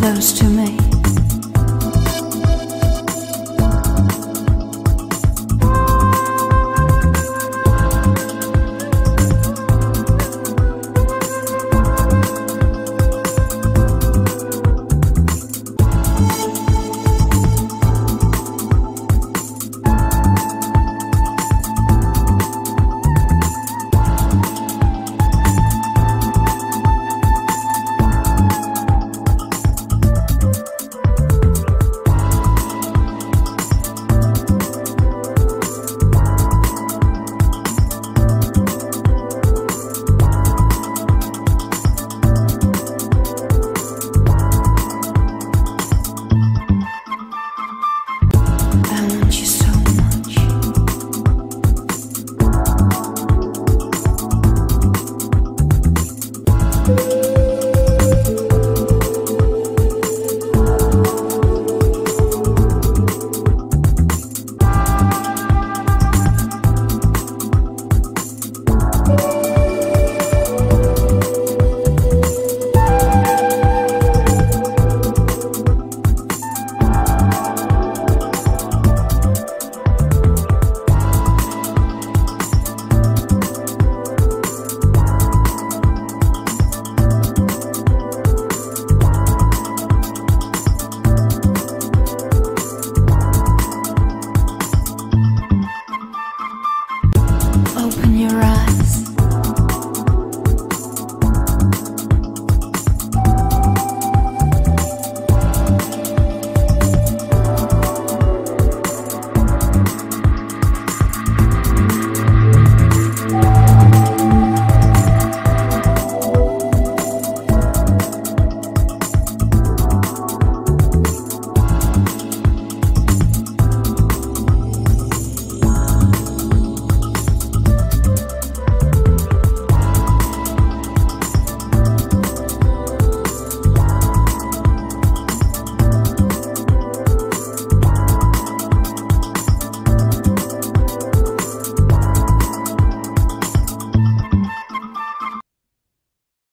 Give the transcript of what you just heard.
close to me. Open your eyes.